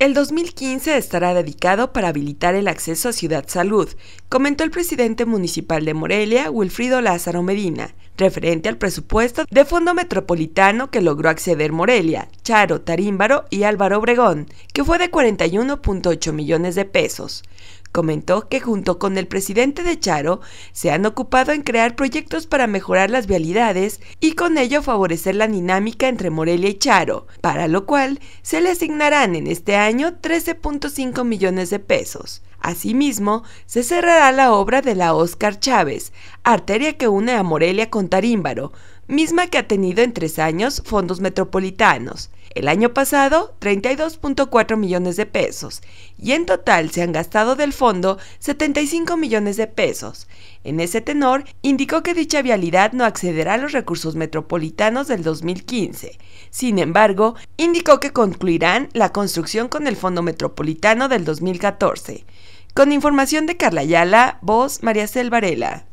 El 2015 estará dedicado para habilitar el acceso a Ciudad Salud, comentó el presidente municipal de Morelia, Wilfrido Lázaro Medina, referente al presupuesto de Fondo Metropolitano que logró acceder Morelia, Charo, Tarímbaro y Álvaro Obregón, que fue de 41.8 millones de pesos. Comentó que junto con el presidente de Charo se han ocupado en crear proyectos para mejorar las vialidades y con ello favorecer la dinámica entre Morelia y Charo, para lo cual se le asignarán en este año 13.5 millones de pesos. Asimismo, se cerrará la obra de la Óscar Chávez, arteria que une a Morelia con Tarímbaro, misma que ha tenido en tres años fondos metropolitanos. El año pasado, 32.4 millones de pesos, y en total se han gastado del fondo 75 millones de pesos. En ese tenor, indicó que dicha vialidad no accederá a los recursos metropolitanos del 2015. Sin embargo, indicó que concluirán la construcción con el Fondo Metropolitano del 2014. Con información de Carla Ayala, voz María Cel Varela.